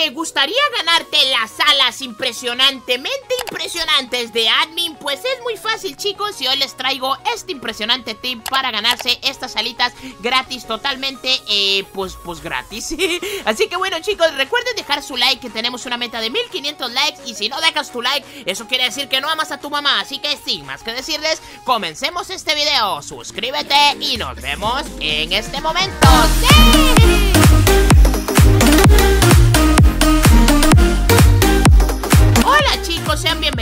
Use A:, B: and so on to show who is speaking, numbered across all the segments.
A: ¿Te gustaría ganarte las alas impresionantemente impresionantes de admin? Pues es muy fácil chicos y hoy les traigo este impresionante tip para ganarse estas alitas gratis totalmente, eh, pues, pues gratis. Así que bueno chicos, recuerden dejar su like que tenemos una meta de 1500 likes y si no dejas tu like, eso quiere decir que no amas a tu mamá. Así que sin más que decirles, comencemos este video, suscríbete y nos vemos en este momento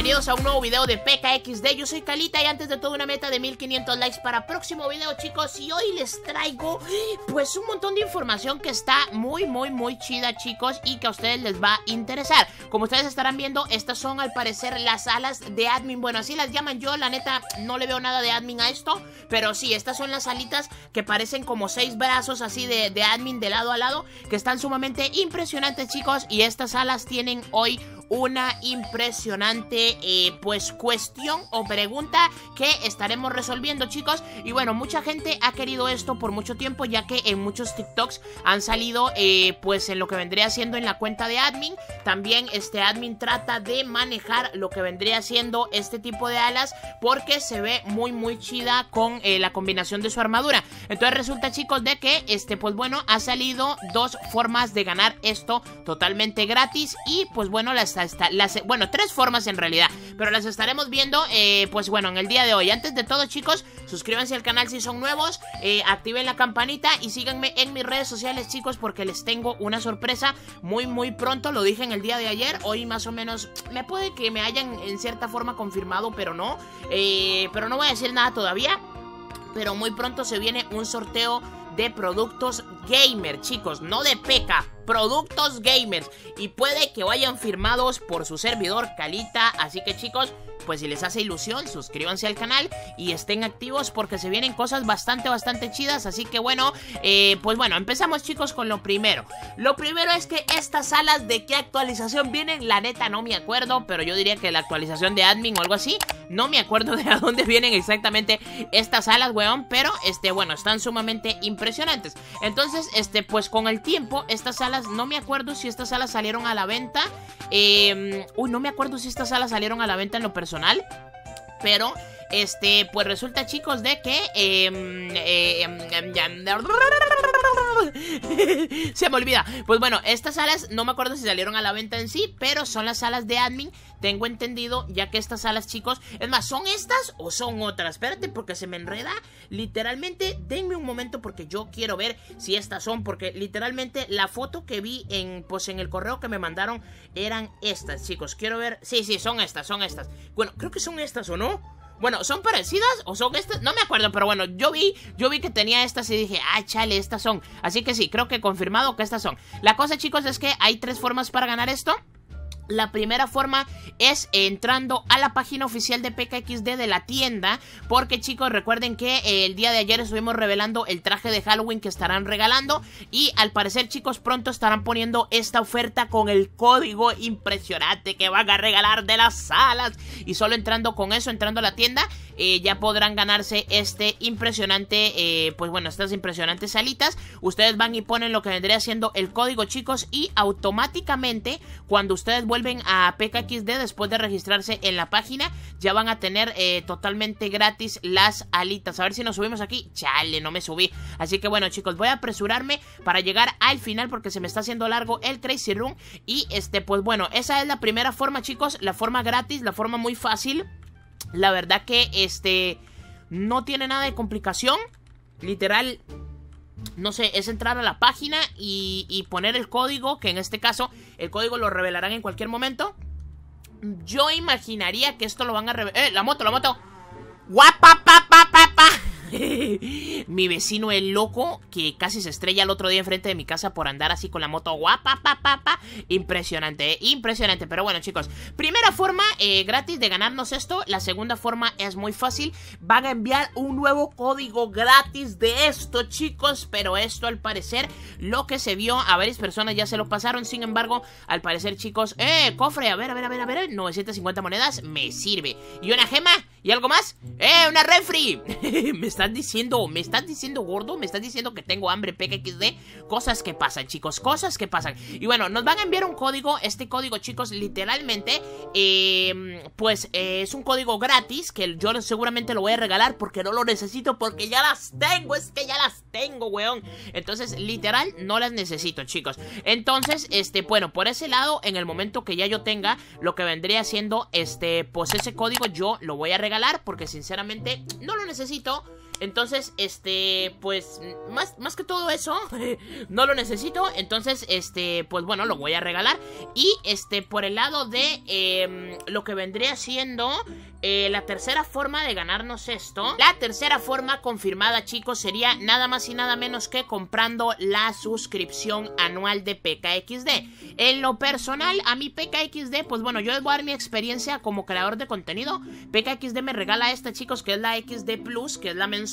A: bienvenidos a un nuevo video de PKXD Yo soy Calita y antes de todo una meta de 1500 likes para próximo video chicos. Y hoy les traigo pues un montón de información que está muy muy muy chida chicos Y que a ustedes les va a interesar. Como ustedes estarán viendo estas son al parecer las alas de admin. Bueno así las llaman. Yo, la neta no le veo nada de admin a esto Pero sí, estas son las alitas que parecen como seis brazos así de, de admin de lado a lado Que están sumamente impresionantes chicos Y estas alas tienen hoy una impresionante eh, pues cuestión o pregunta que estaremos resolviendo chicos. Y bueno mucha gente ha querido esto por mucho tiempo ya que en muchos TikToks han salido eh, pues en lo que vendría siendo en la cuenta de admin. También este admin trata de manejar lo que vendría siendo este tipo de alas porque se ve muy muy chida con eh, la combinación de su armadura. Entonces resulta chicos de que este pues bueno ha salido dos formas de ganar esto totalmente gratis. Y pues bueno las las, bueno, tres formas en realidad, pero las estaremos viendo, eh, pues bueno, en el día de hoy. Antes de todo, chicos, suscríbanse al canal si son nuevos, eh, activen la campanita y síganme en mis redes sociales, chicos, porque les tengo una sorpresa muy, muy pronto. Lo dije en el día de ayer, hoy más o menos, me puede que me hayan en cierta forma confirmado, pero no, eh, pero no voy a decir nada todavía. Pero muy pronto se viene un sorteo de productos gamer, chicos, no de peca, productos gamers. Y puede que vayan firmados por su servidor Calita, así que chicos, pues si les hace ilusión, suscríbanse al canal y estén activos porque se vienen cosas bastante, bastante chidas. Así que bueno, eh, pues bueno, empezamos chicos con lo primero. Lo primero es que estas salas de qué actualización vienen, la neta no me acuerdo, pero yo diría que la actualización de admin o algo así. No me acuerdo de a dónde vienen exactamente estas salas, weón, pero este, bueno, están sumamente impresionantes. Entonces, este, pues con el tiempo, estas salas, no me acuerdo si estas salas salieron a la venta. Eh, uy, no me acuerdo si estas salas salieron a la venta en lo personal pero, este, pues resulta, chicos, de que... Em, em, em, Se me olvida. Pues bueno, estas salas no me acuerdo si salieron a la venta en sí, pero son las salas de admin. Tengo entendido, ya que estas salas, chicos, es más, ¿son estas o son otras? Espérate, porque se me enreda. Literalmente, denme un momento porque yo quiero ver si estas son, porque literalmente la foto que vi en, pues, en el correo que me mandaron eran estas, chicos. Quiero ver. Sí, sí, son estas, son estas. Bueno, creo que son estas o no. Bueno, ¿son parecidas o son estas? No me acuerdo, pero bueno, yo vi, yo vi que tenía estas y dije, ah, chale, estas son. Así que sí, creo que he confirmado que estas son. La cosa, chicos, es que hay tres formas para ganar esto. La primera forma es entrando a la página oficial de PKXD de la tienda Porque chicos recuerden que eh, el día de ayer estuvimos revelando el traje de Halloween que estarán regalando Y al parecer chicos pronto estarán poniendo esta oferta con el código impresionante que van a regalar de las salas Y solo entrando con eso, entrando a la tienda eh, ya podrán ganarse este impresionante, eh, pues bueno, estas impresionantes salitas. Ustedes van y ponen lo que vendría siendo el código, chicos, y automáticamente cuando ustedes vuelven a PKXD después de registrarse en la página, ya van a tener eh, totalmente gratis las alitas. A ver si nos subimos aquí. Chale, no me subí. Así que bueno, chicos, voy a apresurarme para llegar al final porque se me está haciendo largo el Crazy Room. Y este, pues bueno, esa es la primera forma, chicos, la forma gratis, la forma muy fácil. La verdad que este no tiene nada de complicación. Literal, no sé, es entrar a la página y, poner el código, que en este caso el código lo revelarán en cualquier momento. Yo imaginaría que esto lo van a revelar... ¡Eh, la moto, la moto! ¡Guapa, pa, pa, pa, pa! mi vecino el loco que casi se estrella el otro día enfrente de mi casa por andar así con la moto guapa, pa, pa, pa. Impresionante, eh, impresionante. Pero bueno, chicos, primera forma eh, gratis de ganarnos esto. La segunda forma es muy fácil. Van a enviar un nuevo código gratis de esto, chicos. Pero esto al parecer, lo que se vio a varias personas ya se lo pasaron. Sin embargo, al parecer, chicos, eh, cofre, a ver, a ver, a ver, a ver, 950 monedas, me sirve. ¿Y una gema? ¿Y algo más? ¡Eh, una refri! me estás diciendo, me estás diciendo gordo, me estás diciendo que tengo hambre PKXD. Cosas que pasan, chicos, cosas que pasan. Y bueno, nos van a enviar un código. Este código, chicos, literalmente, eh, pues eh, es un código gratis que yo seguramente lo voy a regalar porque no lo necesito, porque ya las tengo, es que ya las tengo, weón. Entonces, literal, no las necesito, chicos. Entonces, este, bueno, por ese lado, en el momento que ya yo tenga lo que vendría siendo, este, pues ese código yo lo voy a regalar porque sinceramente no lo necesito. Entonces, este, pues, más, más que todo eso, no lo necesito. Entonces, este, pues bueno, lo voy a regalar. Y, este, por el lado de em, lo que vendría siendo eh, la tercera forma de ganarnos esto. La tercera forma confirmada, chicos, sería nada más y nada menos que comprando la suscripción anual de PKXD. En lo personal, a mi PKXD, pues bueno, yo les voy a dar mi experiencia como creador de contenido. PKXD me regala esta, chicos, que es la XD Plus, que es la mensual,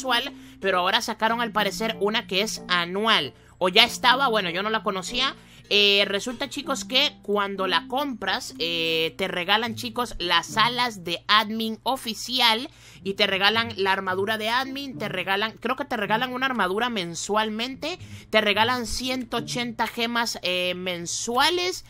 A: pero ahora sacaron al parecer una que es anual. O ya estaba, bueno, yo no la conocía. Eh, resulta chicos que cuando la compras eh, te regalan chicos las alas de admin oficial y te regalan la armadura de admin, te regalan, creo que te regalan una armadura mensualmente, te regalan 180 gemas eh, mensuales,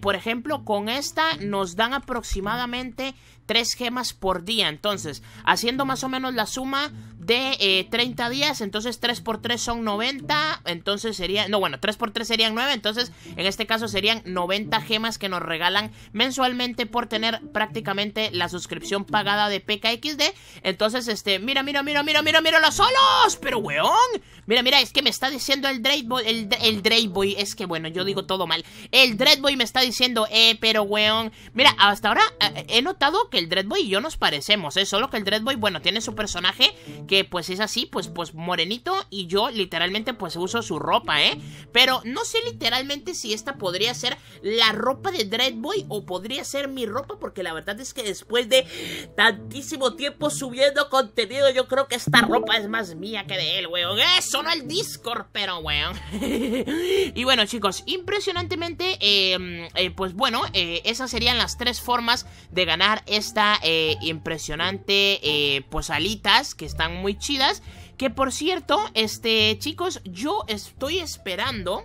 A: por ejemplo con esta nos dan aproximadamente 3 gemas por día. Entonces, haciendo más o menos la suma de 30 días, entonces 3 por 3 son 90, entonces sería, no, bueno, 3 por 3 serían 9, entonces en este caso serían 90 gemas que nos regalan mensualmente por tener prácticamente la suscripción pagada de PKXD. Entonces, este, mira, mira, mira, mira, mira, mira los solos, pero weón, mira, mira, es que me está diciendo el Boy el, el Boy es que bueno, yo digo todo mal. El Boy me está diciendo, eh, pero weón, mira, hasta ahora eh, he notado que el Dreadboy y yo nos parecemos, ¿eh? Solo que el Dreadboy, bueno, tiene su personaje pues es así, pues, pues morenito y yo literalmente pues uso su ropa, ¿eh? Pero no sé literalmente si esta podría ser la ropa de Dreadboy o podría ser mi ropa porque la verdad es que después de tantísimo tiempo subiendo contenido yo creo que esta ropa es más mía que de él, weón. Eso no el Discord, pero weón. y bueno chicos, impresionantemente, em, eh, pues bueno, eh, esas serían las tres formas de ganar esta eh, impresionante pues alitas que están muy chidas. Que por cierto, este chicos, yo estoy esperando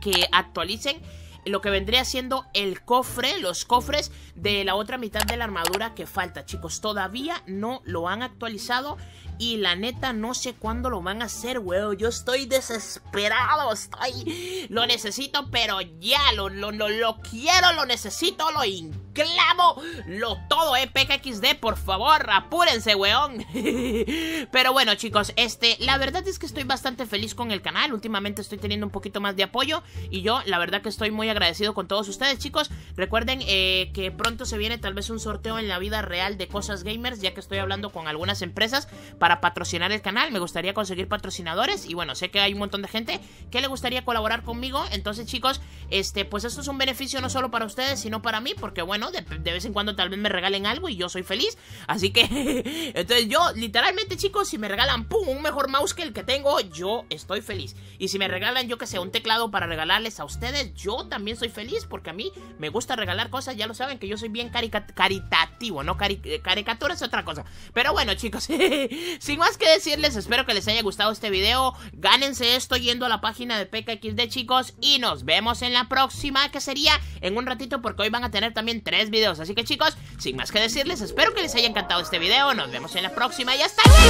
A: que actualicen lo que vendría siendo el cofre, los cofres de la otra mitad de la armadura que falta, chicos. Todavía no lo han actualizado y la neta no sé cuándo lo van a hacer, weón. Yo estoy desesperado, estoy... Lo necesito, pero ya, lo, lo, lo, lo quiero, lo necesito, lo inclamo, lo todo, eh, PKXD, por favor, apúrense, weón. pero bueno, chicos, este, la verdad es que estoy bastante feliz con el canal. Últimamente estoy teniendo un poquito más de apoyo y yo, la verdad que estoy muy agradecido con todos ustedes, chicos. Recuerden eh, que pronto se viene tal vez un sorteo en la vida real de cosas gamers, ya que estoy hablando con algunas empresas para patrocinar el canal. Me gustaría conseguir patrocinadores y bueno, sé que hay un montón de gente que le gustaría colaborar conmigo. Entonces, chicos, este, pues esto es un beneficio no solo para ustedes, sino para mí, porque bueno, de, vez en cuando tal vez me regalen algo y yo soy feliz. Así que, entonces yo, literalmente, chicos, si me regalan, un mejor mouse que el que tengo, yo estoy feliz. Y si me regalan, yo que sé, un teclado para regalarles a ustedes, yo también soy feliz, porque a mí me gusta regalar cosas, ya lo saben, que yo soy bien caritativo, ¿no? caricatura es otra cosa. Pero bueno, chicos, Sin más que decirles, espero que les haya gustado este video. Gánense esto yendo a la página de PKXD, chicos. Y nos vemos en la próxima, que sería en un ratito, porque hoy van a tener también tres videos. Así que, chicos, sin más que decirles, espero que les haya encantado este video. Nos vemos en la próxima y hasta luego.